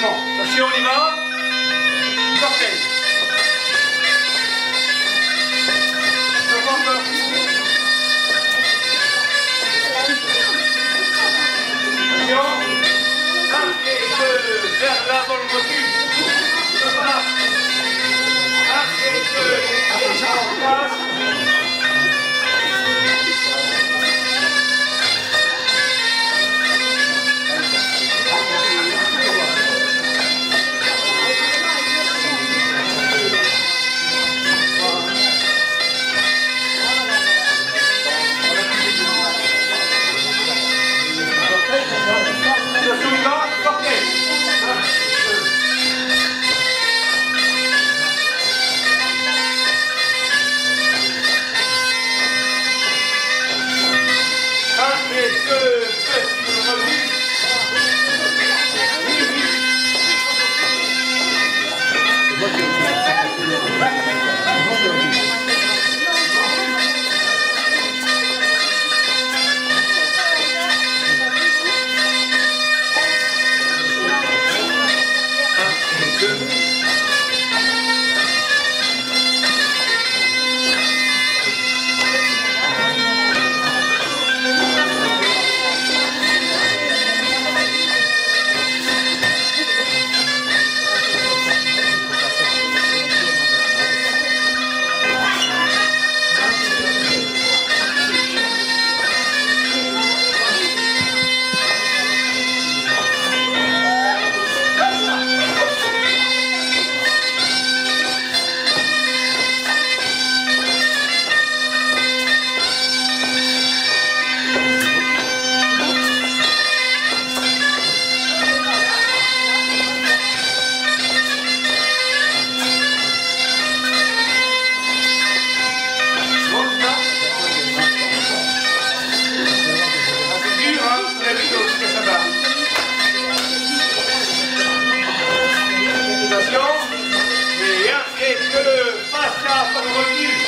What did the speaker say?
の。しおりが Pascal Revenu.